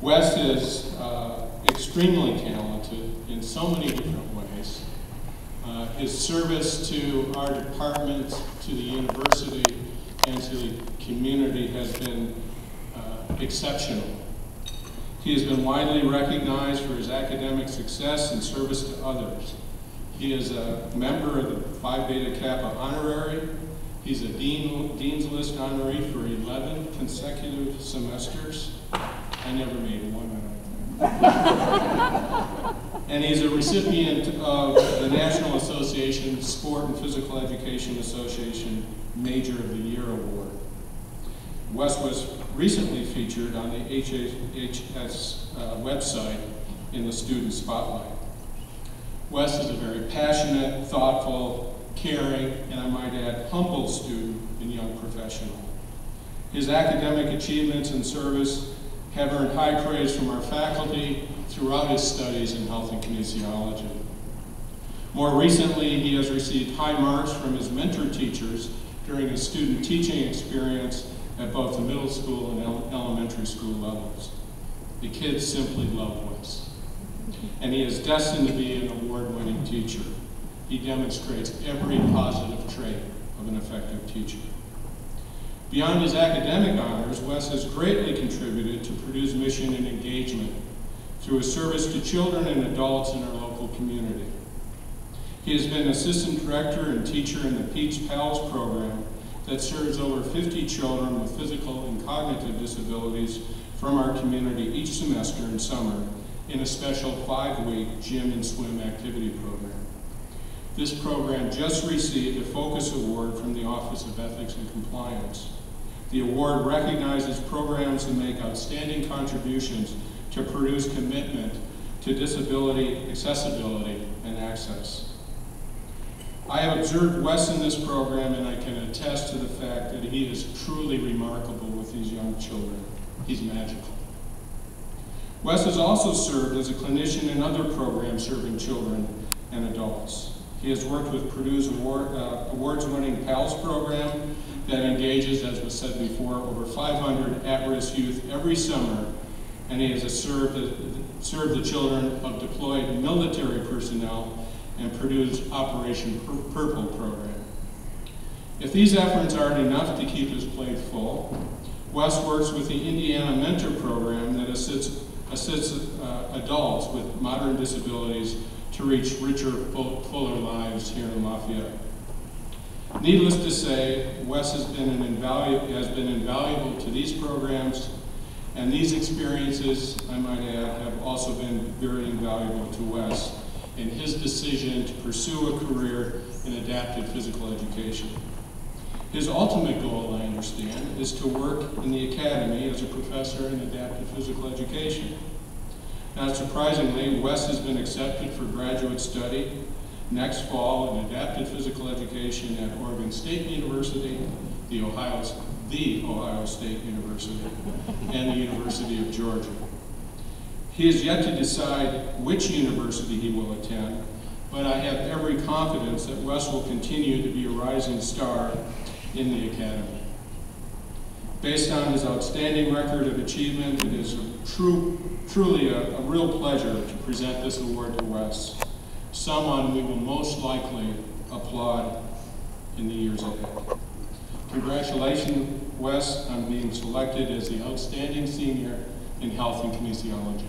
Wes is uh, extremely talented in so many different ways. Uh, his service to our department, to the university, and to the community has been uh, exceptional. He has been widely recognized for his academic success and service to others. He is a member of the Phi Beta Kappa Honorary. He's a Dean, Dean's List honoree for 11 consecutive semesters. I never made one, and he's a recipient of the National Association of Sport and Physical Education Association Major of the Year Award. Wes was recently featured on the HHS uh, website in the Student Spotlight. Wes is a very passionate, thoughtful, caring, and I might add, humble student and young professional. His academic achievements and service have earned high praise from our faculty throughout his studies in health and kinesiology. More recently, he has received high marks from his mentor teachers during his student teaching experience at both the middle school and elementary school levels. The kids simply love Wes. And he is destined to be an award-winning teacher. He demonstrates every positive trait of an effective teacher. Beyond his academic honors, Wes has greatly contributed to Purdue's mission and engagement through his service to children and adults in our local community. He has been assistant director and teacher in the Peach Pals program that serves over 50 children with physical and cognitive disabilities from our community each semester and summer in a special five-week gym and swim activity program. This program just received a Focus Award from the Office of Ethics and Compliance. The award recognizes programs that make outstanding contributions to Purdue's commitment to disability, accessibility, and access. I have observed Wes in this program and I can attest to the fact that he is truly remarkable with these young children. He's magical. Wes has also served as a clinician in other programs serving children and adults. He has worked with Purdue's award, uh, awards-winning PALS program that engages, as was said before, over 500 at-risk youth every summer, and he has served, served the children of deployed military personnel and Purdue's Operation Purple program. If these efforts aren't enough to keep his plate full, Wes works with the Indiana Mentor Program that assists, assists uh, adults with modern disabilities to reach richer, fuller lives here in Lafayette. Needless to say, Wes has been, has been invaluable to these programs, and these experiences, I might add, have also been very invaluable to Wes in his decision to pursue a career in adapted physical education. His ultimate goal, I understand, is to work in the academy as a professor in adapted physical education. Not surprisingly, Wes has been accepted for graduate study next fall in adapted physical education at Oregon State University, the Ohio, the Ohio State University, and the University of Georgia. He has yet to decide which university he will attend, but I have every confidence that Wes will continue to be a rising star in the Academy. Based on his outstanding record of achievement, it is true, truly a, a real pleasure to present this award to Wes, someone we will most likely applaud in the years ahead. Congratulations, Wes, on being selected as the outstanding senior in health and kinesiology.